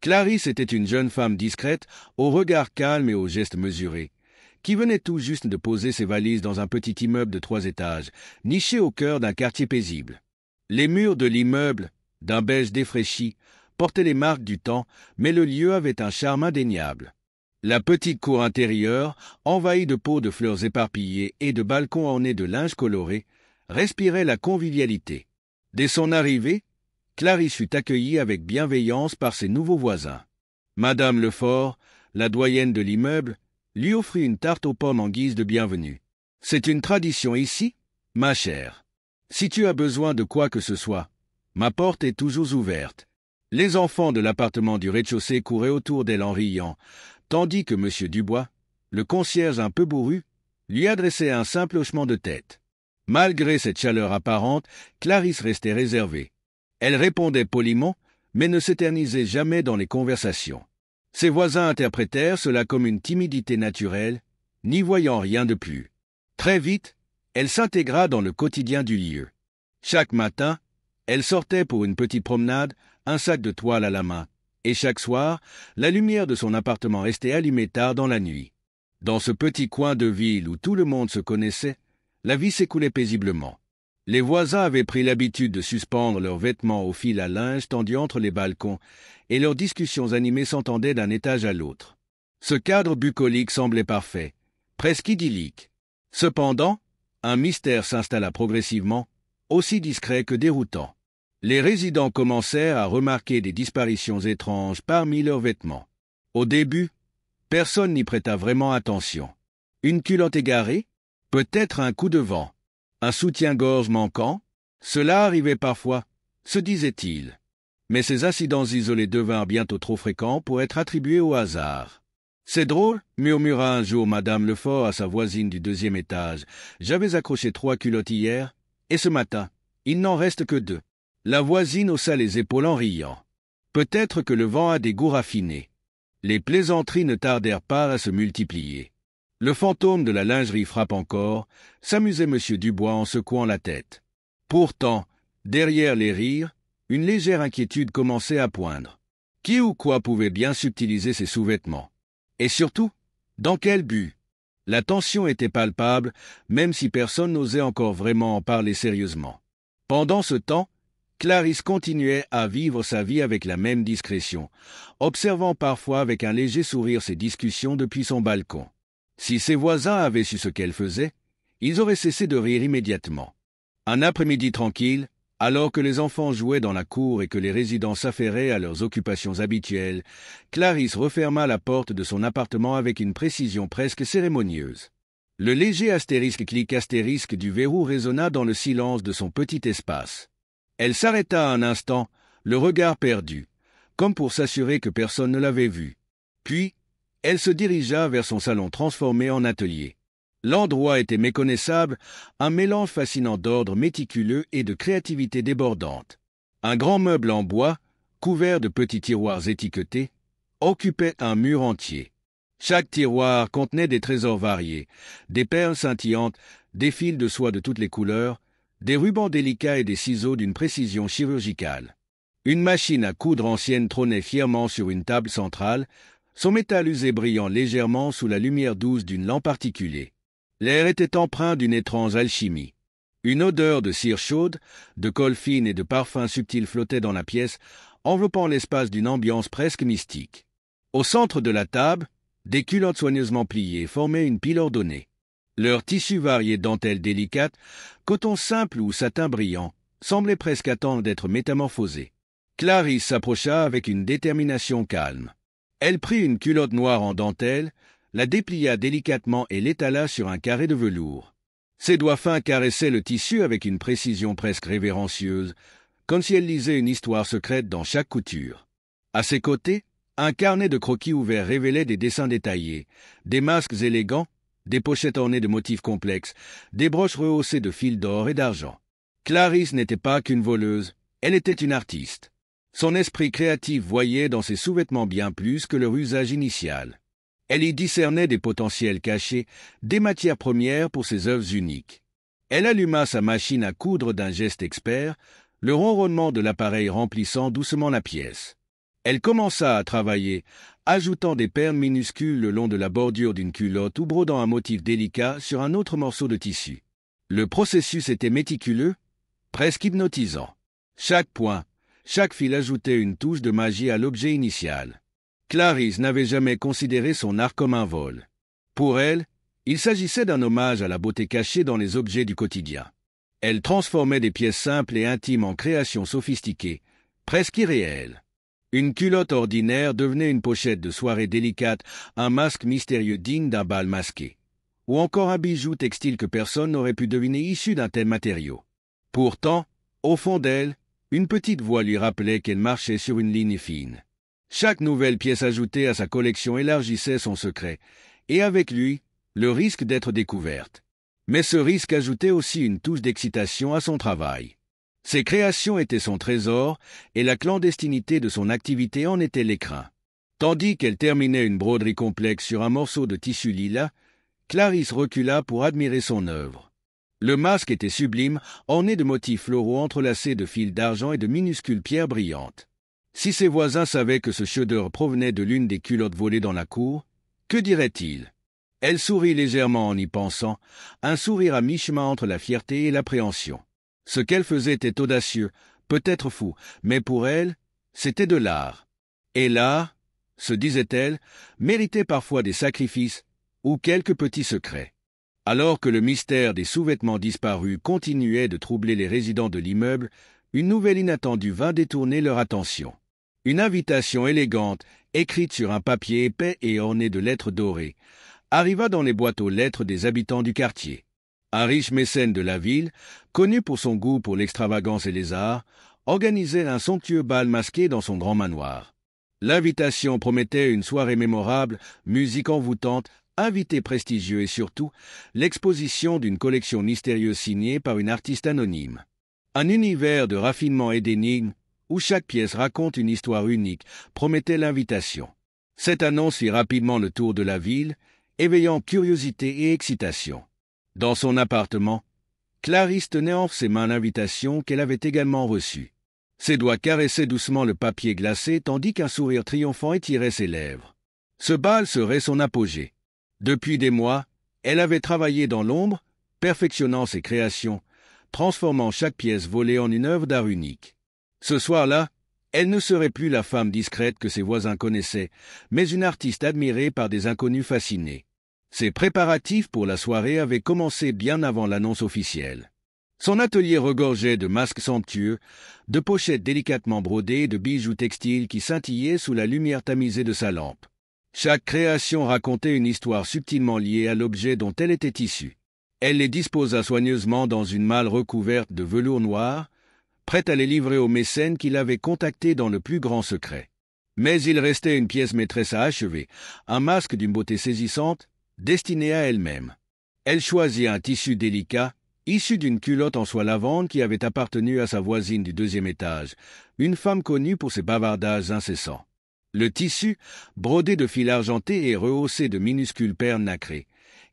Clarisse était une jeune femme discrète, au regard calme et aux gestes mesurés, qui venait tout juste de poser ses valises dans un petit immeuble de trois étages, niché au cœur d'un quartier paisible. Les murs de l'immeuble, d'un beige défraîchi, portaient les marques du temps, mais le lieu avait un charme indéniable. La petite cour intérieure, envahie de pots de fleurs éparpillées et de balcons ornés de linge coloré, respirait la convivialité. Dès son arrivée, Clarisse fut accueillie avec bienveillance par ses nouveaux voisins. Madame Lefort, la doyenne de l'immeuble, lui offrit une tarte aux pommes en guise de bienvenue. C'est une tradition ici, ma chère. Si tu as besoin de quoi que ce soit, ma porte est toujours ouverte. Les enfants de l'appartement du rez-de-chaussée couraient autour d'elle en riant, tandis que M. Dubois, le concierge un peu bourru, lui adressait un simple hochement de tête. Malgré cette chaleur apparente, Clarisse restait réservée. Elle répondait poliment, mais ne s'éternisait jamais dans les conversations. Ses voisins interprétèrent cela comme une timidité naturelle, n'y voyant rien de plus. Très vite, elle s'intégra dans le quotidien du lieu. Chaque matin, elle sortait pour une petite promenade, un sac de toile à la main, et chaque soir, la lumière de son appartement restait allumée tard dans la nuit. Dans ce petit coin de ville où tout le monde se connaissait, la vie s'écoulait paisiblement. Les voisins avaient pris l'habitude de suspendre leurs vêtements au fil à linge tendu entre les balcons, et leurs discussions animées s'entendaient d'un étage à l'autre. Ce cadre bucolique semblait parfait, presque idyllique. Cependant, un mystère s'installa progressivement, aussi discret que déroutant. Les résidents commencèrent à remarquer des disparitions étranges parmi leurs vêtements. Au début, personne n'y prêta vraiment attention. Une culotte égarée Peut-être un coup de vent un soutien-gorge manquant, cela arrivait parfois, se disait-il. Mais ces incidents isolés devinrent bientôt trop fréquents pour être attribués au hasard. C'est drôle, murmura un jour madame Lefort à sa voisine du deuxième étage. J'avais accroché trois culottes hier, et ce matin, il n'en reste que deux. La voisine haussa les épaules en riant. Peut-être que le vent a des goûts raffinés. Les plaisanteries ne tardèrent pas à se multiplier. Le fantôme de la lingerie frappe encore, s'amusait M. Dubois en secouant la tête. Pourtant, derrière les rires, une légère inquiétude commençait à poindre. Qui ou quoi pouvait bien subtiliser ses sous-vêtements? Et surtout, dans quel but? La tension était palpable, même si personne n'osait encore vraiment en parler sérieusement. Pendant ce temps, Clarisse continuait à vivre sa vie avec la même discrétion, observant parfois avec un léger sourire ses discussions depuis son balcon. Si ses voisins avaient su ce qu'elle faisait, ils auraient cessé de rire immédiatement. Un après-midi tranquille, alors que les enfants jouaient dans la cour et que les résidents s'affairaient à leurs occupations habituelles, Clarisse referma la porte de son appartement avec une précision presque cérémonieuse. Le léger astérisque clic astérisque du verrou résonna dans le silence de son petit espace. Elle s'arrêta un instant, le regard perdu, comme pour s'assurer que personne ne l'avait vue. Puis, elle se dirigea vers son salon transformé en atelier. L'endroit était méconnaissable, un mélange fascinant d'ordre méticuleux et de créativité débordante. Un grand meuble en bois, couvert de petits tiroirs étiquetés, occupait un mur entier. Chaque tiroir contenait des trésors variés, des perles scintillantes, des fils de soie de toutes les couleurs, des rubans délicats et des ciseaux d'une précision chirurgicale. Une machine à coudre ancienne trônait fièrement sur une table centrale, son métal usé brillant légèrement sous la lumière douce d'une lampe articulée. L'air était empreint d'une étrange alchimie. Une odeur de cire chaude, de colle fine et de parfum subtil flottait dans la pièce, enveloppant l'espace d'une ambiance presque mystique. Au centre de la table, des culottes soigneusement pliées formaient une pile ordonnée. Leurs tissus variés dentelles délicates, coton simple ou satin brillant, semblaient presque attendre d'être métamorphosés. Clarisse s'approcha avec une détermination calme. Elle prit une culotte noire en dentelle, la déplia délicatement et l'étala sur un carré de velours. Ses doigts fins caressaient le tissu avec une précision presque révérencieuse, comme si elle lisait une histoire secrète dans chaque couture. À ses côtés, un carnet de croquis ouverts révélait des dessins détaillés, des masques élégants, des pochettes ornées de motifs complexes, des broches rehaussées de fils d'or et d'argent. Clarisse n'était pas qu'une voleuse, elle était une artiste. Son esprit créatif voyait dans ses sous-vêtements bien plus que leur usage initial. Elle y discernait des potentiels cachés, des matières premières pour ses œuvres uniques. Elle alluma sa machine à coudre d'un geste expert, le ronronnement de l'appareil remplissant doucement la pièce. Elle commença à travailler, ajoutant des perles minuscules le long de la bordure d'une culotte ou brodant un motif délicat sur un autre morceau de tissu. Le processus était méticuleux, presque hypnotisant. Chaque point, chaque fil ajoutait une touche de magie à l'objet initial. Clarisse n'avait jamais considéré son art comme un vol. Pour elle, il s'agissait d'un hommage à la beauté cachée dans les objets du quotidien. Elle transformait des pièces simples et intimes en créations sophistiquées, presque irréelles. Une culotte ordinaire devenait une pochette de soirée délicate, un masque mystérieux digne d'un bal masqué, ou encore un bijou textile que personne n'aurait pu deviner issu d'un tel matériau. Pourtant, au fond d'elle, une petite voix lui rappelait qu'elle marchait sur une ligne fine. Chaque nouvelle pièce ajoutée à sa collection élargissait son secret, et avec lui, le risque d'être découverte. Mais ce risque ajoutait aussi une touche d'excitation à son travail. Ses créations étaient son trésor, et la clandestinité de son activité en était l'écrin. Tandis qu'elle terminait une broderie complexe sur un morceau de tissu lilas, Clarisse recula pour admirer son œuvre. Le masque était sublime, orné de motifs floraux entrelacés de fils d'argent et de minuscules pierres brillantes. Si ses voisins savaient que ce chef-d'œuvre provenait de l'une des culottes volées dans la cour, que diraient-ils? Elle sourit légèrement en y pensant, un sourire à mi-chemin entre la fierté et l'appréhension. Ce qu'elle faisait était audacieux, peut-être fou, mais pour elle, c'était de l'art. Et l'art, se disait-elle, méritait parfois des sacrifices ou quelques petits secrets. Alors que le mystère des sous-vêtements disparus continuait de troubler les résidents de l'immeuble, une nouvelle inattendue vint détourner leur attention. Une invitation élégante, écrite sur un papier épais et orné de lettres dorées, arriva dans les boîtes aux lettres des habitants du quartier. Un riche mécène de la ville, connu pour son goût pour l'extravagance et les arts, organisait un somptueux bal masqué dans son grand manoir. L'invitation promettait une soirée mémorable, musique envoûtante, invités prestigieux et surtout l'exposition d'une collection mystérieuse signée par une artiste anonyme. Un univers de raffinement et d'énigmes où chaque pièce raconte une histoire unique promettait l'invitation. Cette annonce fit rapidement le tour de la ville, éveillant curiosité et excitation. Dans son appartement, Clarisse tenait en ses mains l'invitation qu'elle avait également reçue. Ses doigts caressaient doucement le papier glacé tandis qu'un sourire triomphant étirait ses lèvres. Ce bal serait son apogée. Depuis des mois, elle avait travaillé dans l'ombre, perfectionnant ses créations, transformant chaque pièce volée en une œuvre d'art unique. Ce soir-là, elle ne serait plus la femme discrète que ses voisins connaissaient, mais une artiste admirée par des inconnus fascinés. Ses préparatifs pour la soirée avaient commencé bien avant l'annonce officielle. Son atelier regorgeait de masques somptueux, de pochettes délicatement brodées et de bijoux textiles qui scintillaient sous la lumière tamisée de sa lampe. Chaque création racontait une histoire subtilement liée à l'objet dont elle était issue. Elle les disposa soigneusement dans une malle recouverte de velours noir, prête à les livrer aux mécènes qui l'avaient contacté dans le plus grand secret. Mais il restait une pièce maîtresse à achever, un masque d'une beauté saisissante, destinée à elle-même. Elle choisit un tissu délicat, issu d'une culotte en soie lavande qui avait appartenu à sa voisine du deuxième étage, une femme connue pour ses bavardages incessants. Le tissu, brodé de fils argentés et rehaussé de minuscules perles nacrées,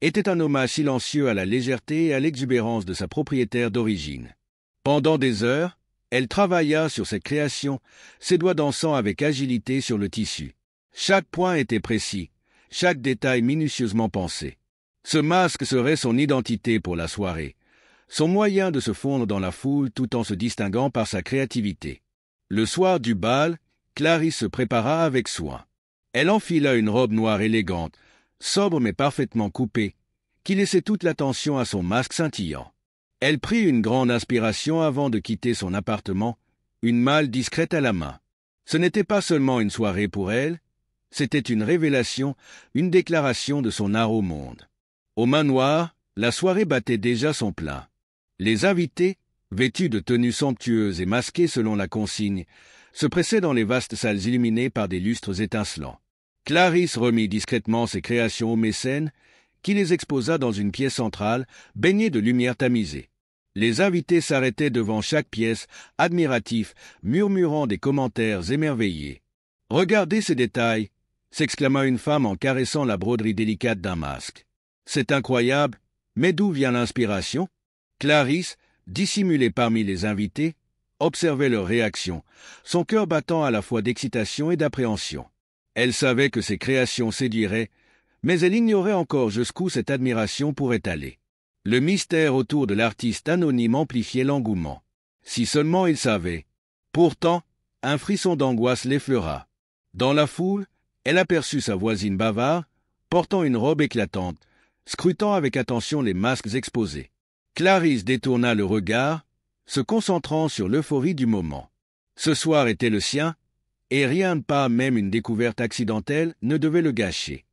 était un hommage silencieux à la légèreté et à l'exubérance de sa propriétaire d'origine. Pendant des heures, elle travailla sur cette création, ses doigts dansant avec agilité sur le tissu. Chaque point était précis, chaque détail minutieusement pensé. Ce masque serait son identité pour la soirée, son moyen de se fondre dans la foule tout en se distinguant par sa créativité. Le soir du bal, Clarisse se prépara avec soin. Elle enfila une robe noire élégante, sobre mais parfaitement coupée, qui laissait toute l'attention à son masque scintillant. Elle prit une grande inspiration avant de quitter son appartement, une malle discrète à la main. Ce n'était pas seulement une soirée pour elle, c'était une révélation, une déclaration de son art au monde. Au manoir, la soirée battait déjà son plein. Les invités, vêtus de tenues somptueuses et masqués selon la consigne, se pressaient dans les vastes salles illuminées par des lustres étincelants. Clarisse remit discrètement ses créations aux mécènes, qui les exposa dans une pièce centrale, baignée de lumière tamisée. Les invités s'arrêtaient devant chaque pièce, admiratifs, murmurant des commentaires émerveillés. Regardez ces détails, s'exclama une femme en caressant la broderie délicate d'un masque. C'est incroyable, mais d'où vient l'inspiration? Clarisse, dissimulée parmi les invités, observait leur réaction, son cœur battant à la fois d'excitation et d'appréhension. Elle savait que ses créations séduiraient, mais elle ignorait encore jusqu'où cette admiration pourrait aller. Le mystère autour de l'artiste anonyme amplifiait l'engouement. Si seulement il savait. Pourtant, un frisson d'angoisse l'effleura. Dans la foule, elle aperçut sa voisine bavard, portant une robe éclatante, scrutant avec attention les masques exposés. Clarisse détourna le regard, se concentrant sur l'euphorie du moment. Ce soir était le sien, et rien, pas même une découverte accidentelle, ne devait le gâcher.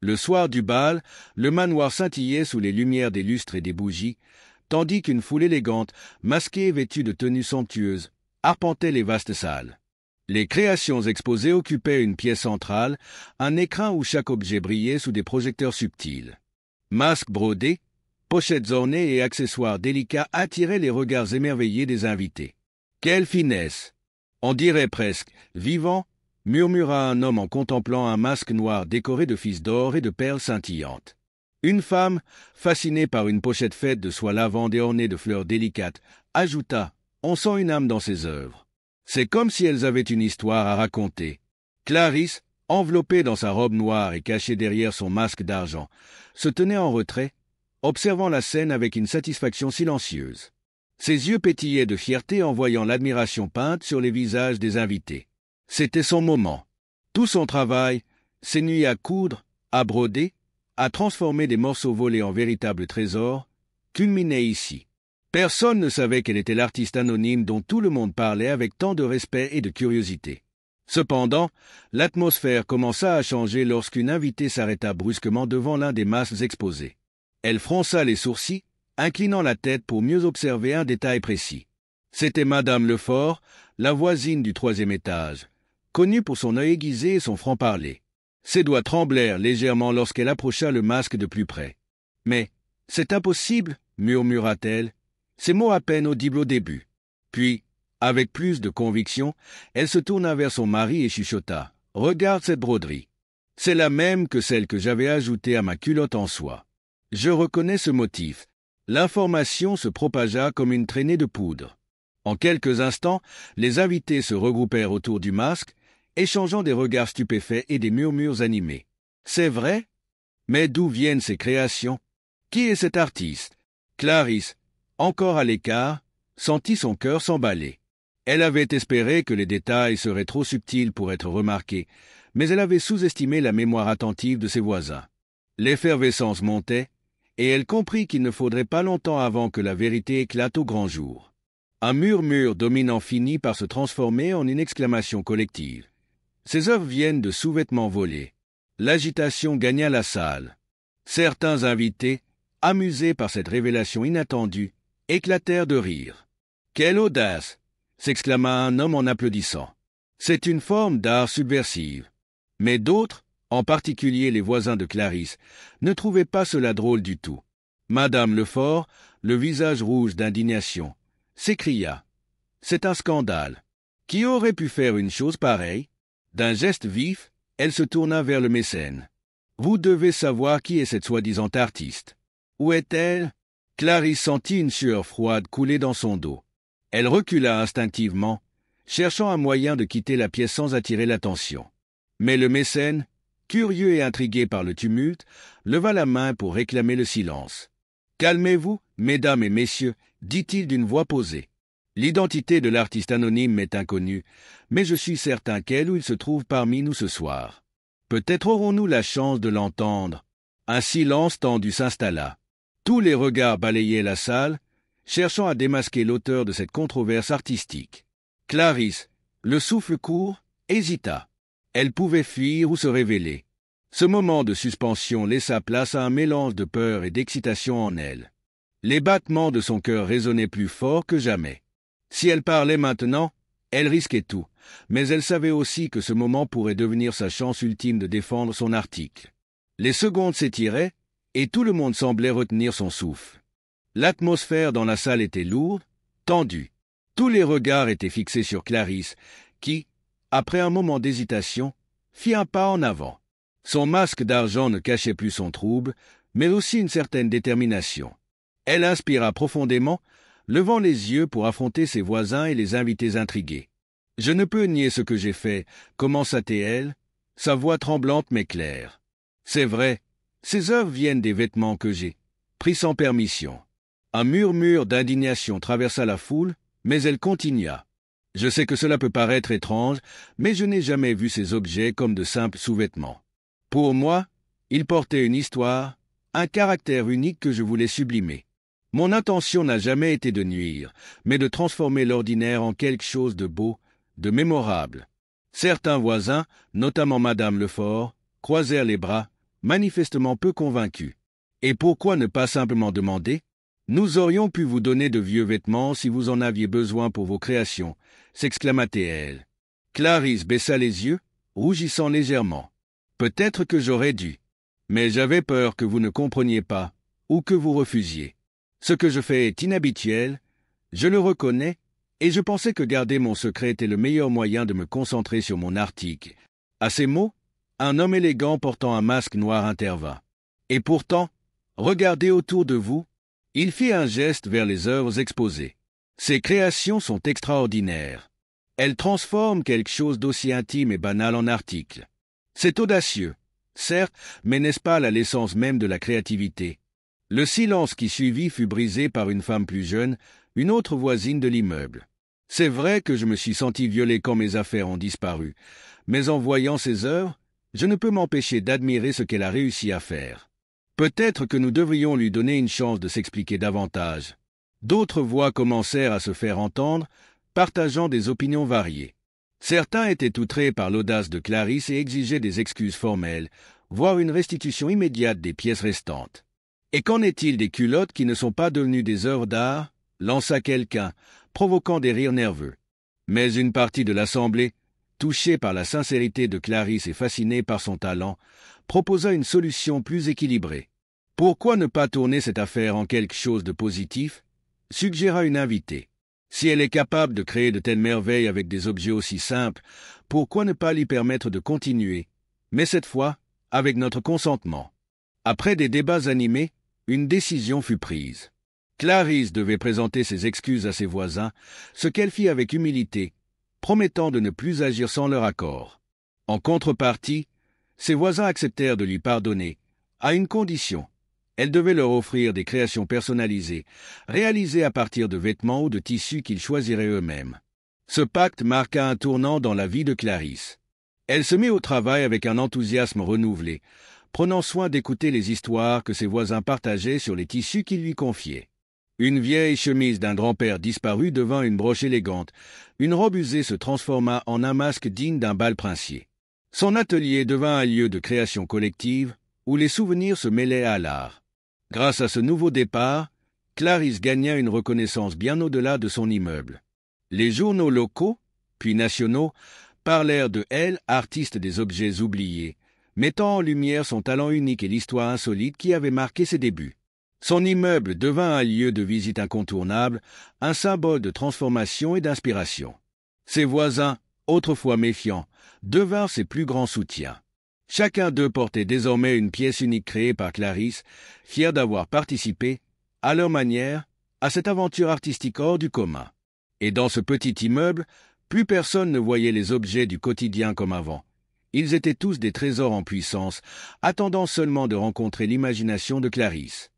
Le soir du bal, le manoir scintillait sous les lumières des lustres et des bougies, tandis qu'une foule élégante, masquée et vêtue de tenues somptueuses, arpentait les vastes salles. Les créations exposées occupaient une pièce centrale, un écran où chaque objet brillait sous des projecteurs subtils. Masques brodés, pochettes ornées et accessoires délicats attiraient les regards émerveillés des invités. Quelle finesse On dirait presque, vivant, murmura un homme en contemplant un masque noir décoré de fils d'or et de perles scintillantes. Une femme, fascinée par une pochette faite de soie lavande et ornée de fleurs délicates, ajouta On sent une âme dans ses œuvres. C'est comme si elles avaient une histoire à raconter. Clarisse, enveloppée dans sa robe noire et cachée derrière son masque d'argent, se tenait en retrait, observant la scène avec une satisfaction silencieuse. Ses yeux pétillaient de fierté en voyant l'admiration peinte sur les visages des invités. C'était son moment. Tout son travail, ses nuits à coudre, à broder, à transformer des morceaux volés en véritables trésors, culminait ici. Personne ne savait qu'elle était l'artiste anonyme dont tout le monde parlait avec tant de respect et de curiosité. Cependant, l'atmosphère commença à changer lorsqu'une invitée s'arrêta brusquement devant l'un des masses exposés. Elle fronça les sourcils, inclinant la tête pour mieux observer un détail précis. C'était Madame Lefort, la voisine du troisième étage, connue pour son œil aiguisé et son franc-parler. Ses doigts tremblèrent légèrement lorsqu'elle approcha le masque de plus près. Mais, c'est impossible, murmura-t-elle, ces mots à peine audibles au début. Puis, avec plus de conviction, elle se tourna vers son mari et chuchota. Regarde cette broderie. C'est la même que celle que j'avais ajoutée à ma culotte en soie. Je reconnais ce motif. L'information se propagea comme une traînée de poudre. En quelques instants, les invités se regroupèrent autour du masque, échangeant des regards stupéfaits et des murmures animés. C'est vrai? Mais d'où viennent ces créations? Qui est cet artiste? Clarisse, encore à l'écart, sentit son cœur s'emballer. Elle avait espéré que les détails seraient trop subtils pour être remarqués, mais elle avait sous-estimé la mémoire attentive de ses voisins. L'effervescence montait, et elle comprit qu'il ne faudrait pas longtemps avant que la vérité éclate au grand jour. Un murmure dominant finit par se transformer en une exclamation collective. Ces œuvres viennent de sous-vêtements volés. L'agitation gagna la salle. Certains invités, amusés par cette révélation inattendue, éclatèrent de rire. Quelle audace s'exclama un homme en applaudissant. C'est une forme d'art subversive. Mais d'autres, en particulier les voisins de Clarisse, ne trouvaient pas cela drôle du tout. Madame Lefort, le visage rouge d'indignation, s'écria. C'est un scandale. Qui aurait pu faire une chose pareille? D'un geste vif, elle se tourna vers le mécène. Vous devez savoir qui est cette soi-disant artiste. Où est-elle? Clarisse sentit une sueur froide couler dans son dos. Elle recula instinctivement, cherchant un moyen de quitter la pièce sans attirer l'attention. Mais le mécène, curieux et intrigué par le tumulte, leva la main pour réclamer le silence. Calmez-vous, mesdames et messieurs, dit-il d'une voix posée. L'identité de l'artiste anonyme m'est inconnue, mais je suis certain qu'elle ou il se trouve parmi nous ce soir. Peut-être aurons-nous la chance de l'entendre. Un silence tendu s'installa. Tous les regards balayaient la salle, cherchant à démasquer l'auteur de cette controverse artistique. Clarisse, le souffle court, hésita. Elle pouvait fuir ou se révéler. Ce moment de suspension laissa place à un mélange de peur et d'excitation en elle. Les battements de son cœur résonnaient plus fort que jamais. Si elle parlait maintenant, elle risquait tout, mais elle savait aussi que ce moment pourrait devenir sa chance ultime de défendre son article. Les secondes s'étiraient, et tout le monde semblait retenir son souffle. L'atmosphère dans la salle était lourde, tendue. Tous les regards étaient fixés sur Clarisse, qui, après un moment d'hésitation, fit un pas en avant. Son masque d'argent ne cachait plus son trouble, mais aussi une certaine détermination. Elle inspira profondément, levant les yeux pour affronter ses voisins et les invités intrigués. Je ne peux nier ce que j'ai fait, commença-t-elle, sa voix tremblante mais claire. C'est vrai, ces œuvres viennent des vêtements que j'ai, pris sans permission. Un murmure d'indignation traversa la foule, mais elle continua. Je sais que cela peut paraître étrange, mais je n'ai jamais vu ces objets comme de simples sous-vêtements. Pour moi, ils portaient une histoire, un caractère unique que je voulais sublimer. Mon intention n'a jamais été de nuire, mais de transformer l'ordinaire en quelque chose de beau, de mémorable. Certains voisins, notamment Madame Lefort, croisèrent les bras, manifestement peu convaincus. Et pourquoi ne pas simplement demander? Nous aurions pu vous donner de vieux vêtements si vous en aviez besoin pour vos créations, s'exclama-t-elle. Clarisse baissa les yeux, rougissant légèrement. Peut-être que j'aurais dû. Mais j'avais peur que vous ne compreniez pas, ou que vous refusiez. Ce que je fais est inhabituel, je le reconnais, et je pensais que garder mon secret était le meilleur moyen de me concentrer sur mon article. À ces mots, un homme élégant portant un masque noir intervint. Et pourtant, regardez autour de vous, il fit un geste vers les œuvres exposées. Ces créations sont extraordinaires. Elles transforment quelque chose d'aussi intime et banal en article. C'est audacieux, certes, mais n'est-ce pas la l'essence même de la créativité? Le silence qui suivit fut brisé par une femme plus jeune, une autre voisine de l'immeuble. C'est vrai que je me suis senti violé quand mes affaires ont disparu, mais en voyant ses œuvres, je ne peux m'empêcher d'admirer ce qu'elle a réussi à faire. Peut-être que nous devrions lui donner une chance de s'expliquer davantage. D'autres voix commencèrent à se faire entendre, partageant des opinions variées. Certains étaient outrés par l'audace de Clarisse et exigeaient des excuses formelles, voire une restitution immédiate des pièces restantes. Et qu'en est-il des culottes qui ne sont pas devenues des œuvres d'art? lança quelqu'un, provoquant des rires nerveux. Mais une partie de l'assemblée, touchée par la sincérité de Clarisse et fascinée par son talent, proposa une solution plus équilibrée. Pourquoi ne pas tourner cette affaire en quelque chose de positif? suggéra une invitée. Si elle est capable de créer de telles merveilles avec des objets aussi simples, pourquoi ne pas lui permettre de continuer, mais cette fois avec notre consentement Après des débats animés, une décision fut prise. Clarisse devait présenter ses excuses à ses voisins, ce qu'elle fit avec humilité, promettant de ne plus agir sans leur accord. En contrepartie, ses voisins acceptèrent de lui pardonner, à une condition. Elle devait leur offrir des créations personnalisées, réalisées à partir de vêtements ou de tissus qu'ils choisiraient eux-mêmes. Ce pacte marqua un tournant dans la vie de Clarisse. Elle se mit au travail avec un enthousiasme renouvelé, prenant soin d'écouter les histoires que ses voisins partageaient sur les tissus qu'ils lui confiaient. Une vieille chemise d'un grand-père disparu devint une broche élégante, une robe usée se transforma en un masque digne d'un bal princier. Son atelier devint un lieu de création collective, où les souvenirs se mêlaient à l'art. Grâce à ce nouveau départ, Clarisse gagna une reconnaissance bien au-delà de son immeuble. Les journaux locaux, puis nationaux, parlèrent de elle, artiste des objets oubliés, mettant en lumière son talent unique et l'histoire insolite qui avait marqué ses débuts. Son immeuble devint un lieu de visite incontournable, un symbole de transformation et d'inspiration. Ses voisins, autrefois méfiants, devinrent ses plus grands soutiens. Chacun d'eux portait désormais une pièce unique créée par Clarisse, fiers d'avoir participé, à leur manière, à cette aventure artistique hors du commun. Et dans ce petit immeuble, plus personne ne voyait les objets du quotidien comme avant. Ils étaient tous des trésors en puissance, attendant seulement de rencontrer l'imagination de Clarisse.